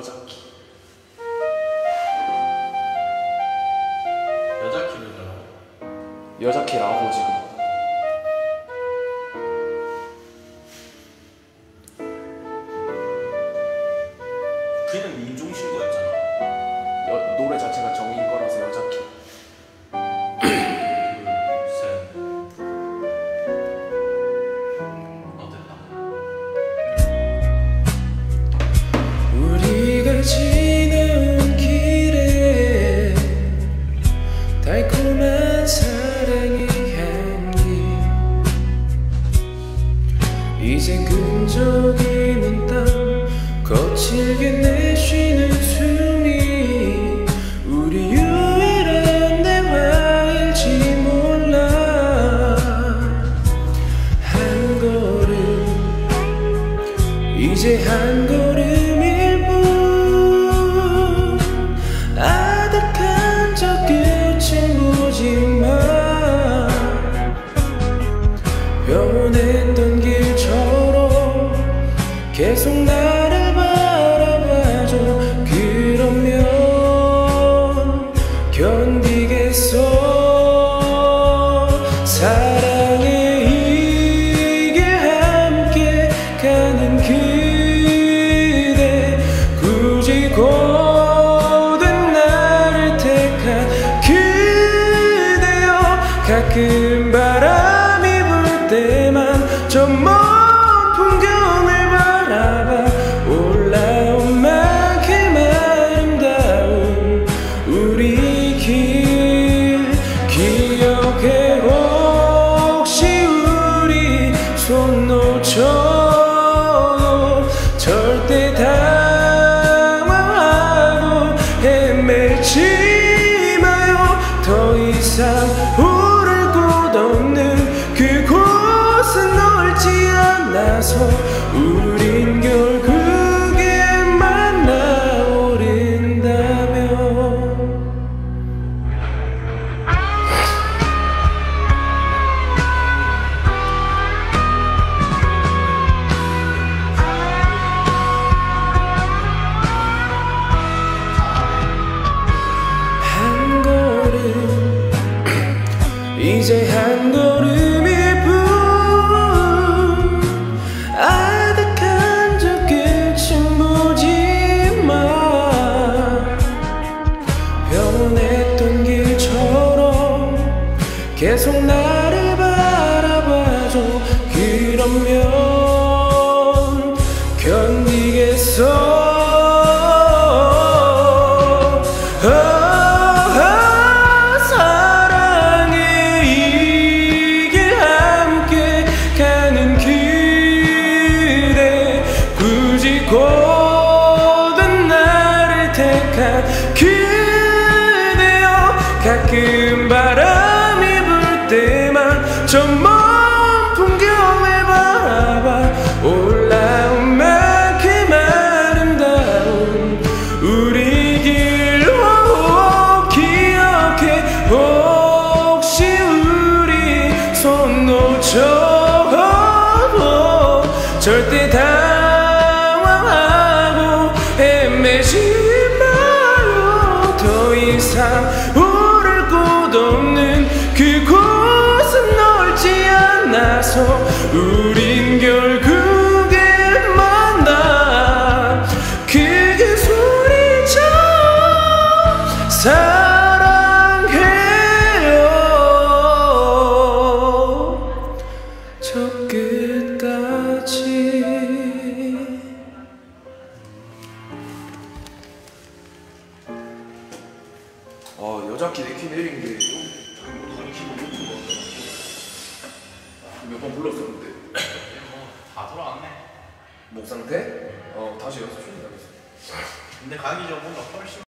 여자키 여자 키를 달라고? 여자키라고 지금 우 계속 나를 바라봐줘. 그러면 견디겠어 사랑의 이길 함께 가는 그대. 굳이 고된 나를 택한 그대여. 가끔 바람이 불 때만 저먼 손 놓쳐도 절대 당황하고 헤매지 마요. 더 이상 오를 곳 없는 그곳은 넓지 않아서 우린 이제 한 걸음일 뿐. 아득한 저 끝은 보지마 변했던 길처럼 계속 나 고든 나를 택한 그대여 가끔 바람이 불 때만 저먼 풍경을 바라봐 올라온 만큼 아름다운 우리 길 오, 기억해 혹시 우리 손 놓쳐도 절대 당 이 어 여자키 내키 내린 게 아니 기분 높은 거몇번 불렀었는데 다 돌아왔네. 목 상태? 어 다시 연습 좀 해야겠어 근데 가기 전 뭔가 훨씬